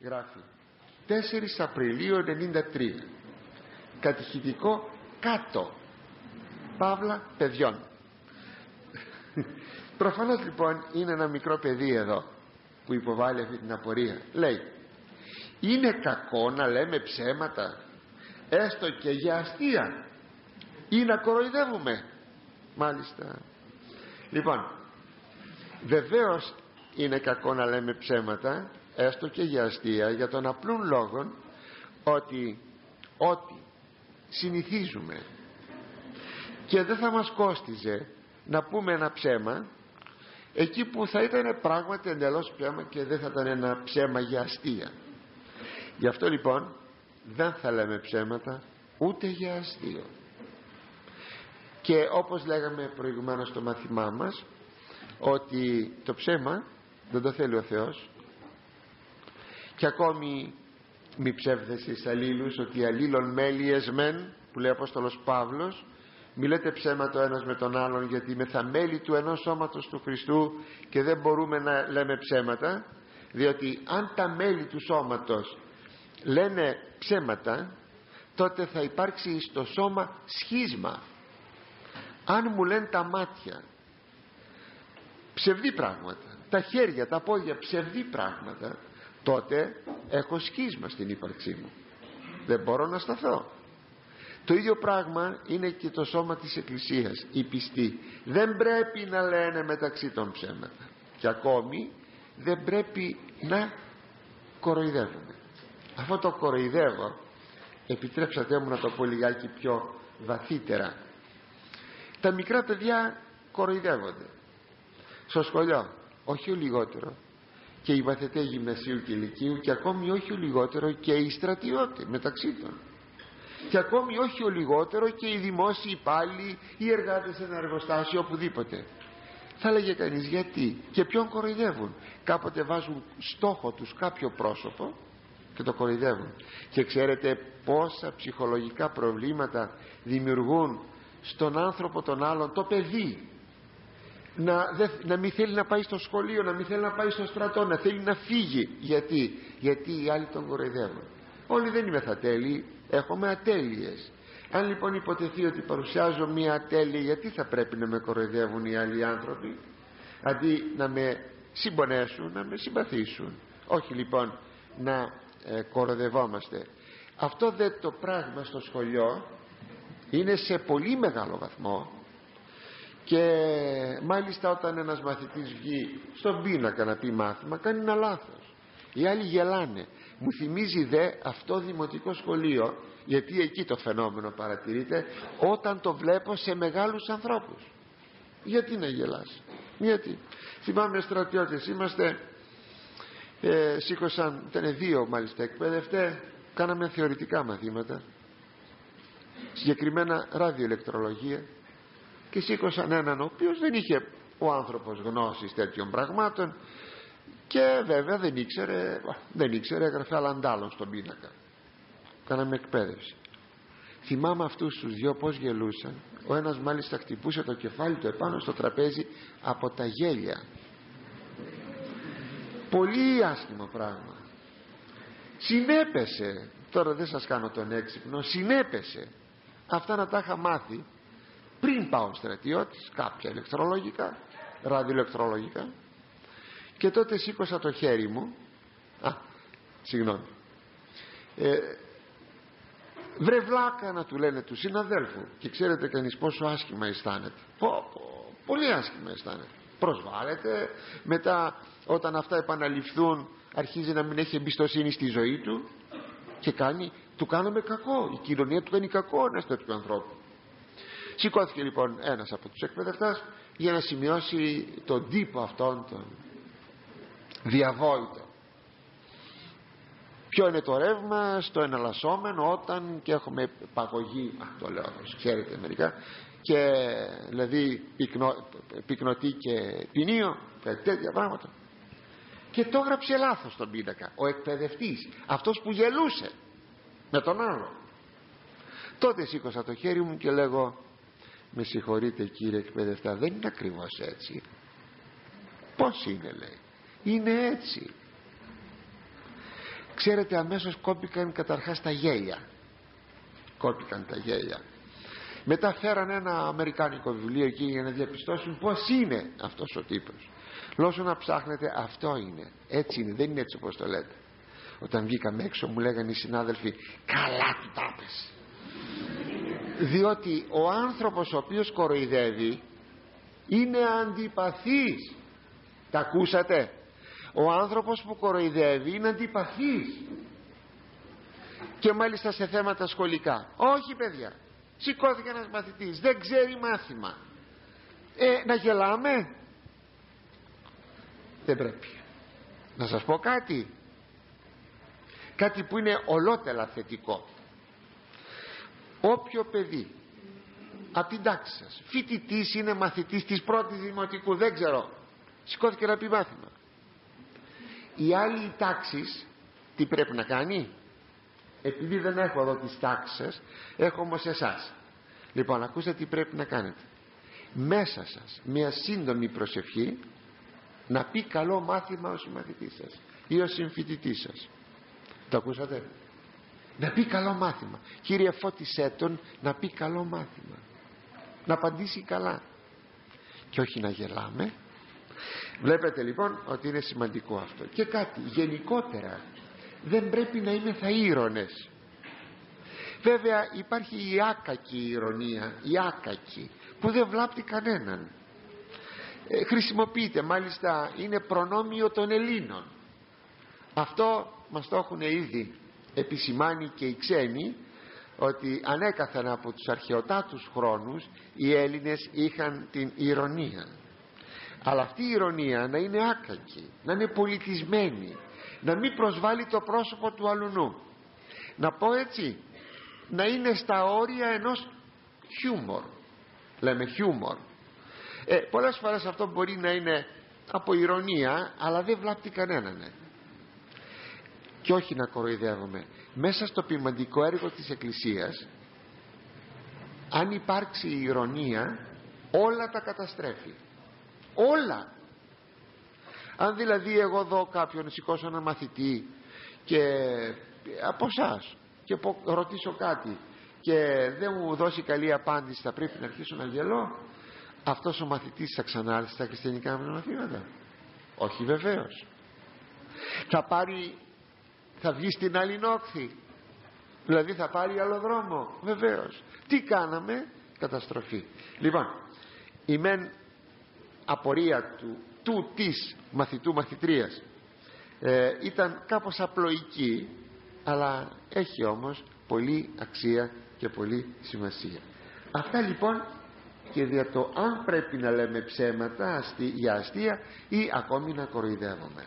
γράφει. 4 Απριλίου 93 κατηχητικό κάτω. Παύλα παιδιών. Προφανώς λοιπόν είναι ένα μικρό παιδί εδώ που υποβάλλει αυτή την απορία. Λέει είναι κακό να λέμε ψέματα έστω και για αστεία ή να κοροϊδεύουμε μάλιστα. Λοιπόν βεβαίως είναι κακό να λέμε ψέματα έστω και για αστεία για τον απλούν λόγο ότι ότι συνηθίζουμε και δεν θα μας κόστιζε να πούμε ένα ψέμα εκεί που θα ήταν πράγματι εντελώς ψέμα και δεν θα ήταν ένα ψέμα για αστεία. Γι' αυτό λοιπόν δεν θα λέμε ψέματα ούτε για αστείο. Και όπως λέγαμε προηγουμένως στο μάθημά μας ότι το ψέμα δεν το θέλει ο Θεός και ακόμη μη ψεύδεσαι αλλήλους ότι αλλήλων μέλιες μεν που λέει ο Απόστολος Παύλος μη λέτε ψέμα το ένας με τον άλλον γιατί με θα μέλη του ενός σώματος του Χριστού και δεν μπορούμε να λέμε ψέματα διότι αν τα μέλη του σώματος λένε ψέματα τότε θα υπάρξει στο σώμα σχίσμα. Αν μου λένε τα μάτια ψευδή πράγματα τα χέρια, τα πόδια ψευδή πράγματα τότε έχω σχίσμα στην ύπαρξή μου. Δεν μπορώ να σταθώ. Το ίδιο πράγμα είναι και το σώμα της Εκκλησίας οι πιστοί. Δεν πρέπει να λένε μεταξύ των ψέματα. Και ακόμη δεν πρέπει να κοροϊδεύουμε. Αυτό το κοροϊδεύω επιτρέψατε μου να το πω λιγάκι πιο βαθύτερα. Τα μικρά παιδιά κοροϊδεύονται. Στο σχολείο όχι ο λιγότερο και οι μαθητές γυμνασίου και ηλικίου και ακόμη όχι ο λιγότερο και οι στρατιώτες μεταξύ των. Και ακόμη όχι ο λιγότερο και οι δημόσιοι υπάλληλοι οι εργάτες σε ένα εργοστάσιο οπουδήποτε. Θα έλεγε κανείς γιατί και ποιον κοροϊδεύουν; Κάποτε βάζουν στόχο τους κάποιο πρόσωπο και το κοροϊδεύουν και ξέρετε πόσα ψυχολογικά προβλήματα δημιουργούν στον άνθρωπο τον άλλον το παιδί να, να μην θέλει να πάει στο σχολείο να μην θέλει να πάει στο στρατό να θέλει να φύγει. Γιατί, γιατί οι άλλοι τον κοροϊδεύουν. Όλοι δεν είμαι θα τέλειοι έχουμε ατέλειες. Αν λοιπόν υποτεθεί ότι παρουσιάζω μία ατέλεια γιατί θα πρέπει να με κοροϊδεύουν οι άλλοι άνθρωποι; Αντί να με συμπονέσουν να με συμπαθήσουν. Όχι λοιπόν να ε, κοροϊδευόμαστε. Αυτό δεν το πράγμα στο σχολείο είναι σε πολύ μεγάλο βαθμό και μάλιστα όταν ένας μαθητής βγει στον πίνακα να πει μάθημα κάνει ένα λάθος. Οι άλλοι γελάνε. Μου θυμίζει δε αυτό δημοτικό σχολείο γιατί εκεί το φαινόμενο παρατηρείται όταν το βλέπω σε μεγάλους ανθρώπους. Γιατί να γελάς; Γιατί; Θυμάμαι στρατιώτες είμαστε ε, σήκωσαν ήταν δύο μάλιστα εκπαιδευτέ κάναμε θεωρητικά μαθήματα. Συγκεκριμένα ραδιοελεκτρολογία και σήκωσαν έναν ο οποίος δεν είχε ο άνθρωπος γνώσης τέτοιων πραγμάτων και βέβαια δεν ήξερε δεν ήξερε έγραφε άλλα στον πίνακα. Κάναμε εκπαίδευση. Θυμάμαι αυτούς τους δυο πως γελούσαν. Ο ένας μάλιστα χτυπούσε το κεφάλι του επάνω στο τραπέζι από τα γέλια. Πολύ άσχημο πράγμα. Συνέπεσε τώρα δεν σας κάνω τον έξυπνο συνέπεσε. Αυτά να τα είχα μάθει πριν πάω στρατιώτης κάποια ηλεκτρολογικά ραδιοελεκτρολογικά και τότε σήκωσα το χέρι μου. Α, συγγνώμη. Ε, βρε βλάκα να του λένε τους συναδέλφου και ξέρετε κανείς πόσο άσχημα αισθάνεται. Πω, πω, πολύ άσχημα αισθάνεται. Προσβάλλεται μετά όταν αυτά επαναληφθούν αρχίζει να μην έχει εμπιστοσύνη στη ζωή του και κάνει, του κάνουμε κακό. Η κοινωνία του κάνει κακό ένας τέτοιου ανθρώπου σηκώθηκε λοιπόν ένας από τους εκπαιδευτές για να σημειώσει τον τύπο αυτόν τον διαβόητο ποιο είναι το ρεύμα στο εναλλασσόμενο όταν και έχουμε παγωγή α, το λέω ξέρετε μερικά και δηλαδή πυκνο, πυκνοτή και ποινίο τέτοια πράγματα. Και το έγραψε λάθος τον πίνακα ο εκπαιδευτής αυτός που γελούσε με τον άλλο. Τότε σήκωσα το χέρι μου και λέγω με συγχωρείτε κύριε εκπαιδευτά δεν είναι ακριβώς έτσι. Πως είναι λέει. Είναι έτσι. Ξέρετε αμέσως κόπηκαν καταρχάς τα γέλια. Κόπηκαν τα γέλια. Μετά φέραν ένα αμερικάνικο βιβλίο εκεί για να διαπιστώσουν πως είναι αυτός ο τύπος. Λόσο να ψάχνετε αυτό είναι. Έτσι είναι δεν είναι έτσι όπως το λέτε. Όταν βγήκαμε έξω μου λέγανε οι συνάδελφοι καλά του τάπες διότι ο άνθρωπος ο οποίος κοροϊδεύει είναι αντιπαθής. Τα ακούσατε; Ο άνθρωπος που κοροϊδεύει είναι αντιπαθής. Και μάλιστα σε θέματα σχολικά. Όχι παιδιά. Σηκώθηκε ένας μαθητής. Δεν ξέρει μάθημα. Ε, να γελάμε; Δεν πρέπει. Να σας πω κάτι. Κάτι που είναι ολότελα θετικό όποιο παιδί. Από την τάξη σας. Φοιτητής είναι μαθητής της πρώτης δημοτικού δεν ξέρω. Σηκώθηκε να πει μάθημα. Οι άλλοι τάξεις τι πρέπει να κάνει; Επειδή δεν έχω εδώ τις τάξεις έχω όμως εσάς. Λοιπόν ακούστε τι πρέπει να κάνετε. Μέσα σας μια σύντομη προσευχή να πει καλό μάθημα ο συμμαθητής σας ή ο συμφοιτητής σας. Το ακούσατε; Να πει καλό μάθημα. Κύριε φώτισέ τον να πει καλό μάθημα. Να απαντήσει καλά. Και όχι να γελάμε. Βλέπετε λοιπόν ότι είναι σημαντικό αυτό. Και κάτι γενικότερα δεν πρέπει να είμαι θα ήρωνες. Βέβαια υπάρχει η άκακη ηρωνία η άκακη που δεν βλάπτει κανέναν. Ε, χρησιμοποιείται μάλιστα είναι προνόμιο των Ελλήνων. Αυτό μας το έχουν ήδη επισημάνει και οι ξένοι ότι ανέκαθεν από τους αρχαιοτάτους χρόνους οι Έλληνες είχαν την ηρωνία. Αλλά αυτή η ηρωνία να είναι άκακη να είναι πολιτισμένη να μην προσβάλλει το πρόσωπο του αλουνού. Να πω έτσι να είναι στα όρια ενός χιούμορ. Λέμε χιούμορ. Ε, πολλές φορές αυτό μπορεί να είναι από ηρωνία αλλά δεν βλάπτει κανέναν και όχι να κοροϊδεύουμε. Μέσα στο ποιμαντικό έργο της Εκκλησίας αν υπάρξει ηρωνία όλα τα καταστρέφει. Όλα. Αν δηλαδή εγώ δω κάποιον σηκώσω ένα μαθητή και από εσάς και ρωτήσω κάτι και δεν μου δώσει καλή απάντηση θα πρέπει να αρχίσω να γελώ αυτός ο μαθητής θα ξανάρθει στα χριστιανικά μου μαθήματα όχι βεβαίως. Θα πάρει θα βγει στην άλλη νόχθη δηλαδή θα πάρει άλλο δρόμο. Βεβαίως. Τι κάναμε; Καταστροφή. Λοιπόν η μεν απορία του, του της μαθητού μαθητρίας ε, ήταν κάπως απλοϊκή αλλά έχει όμως πολύ αξία και πολύ σημασία. Αυτά λοιπόν και για το αν πρέπει να λέμε ψέματα για αστεία ή ακόμη να κοροϊδεύουμε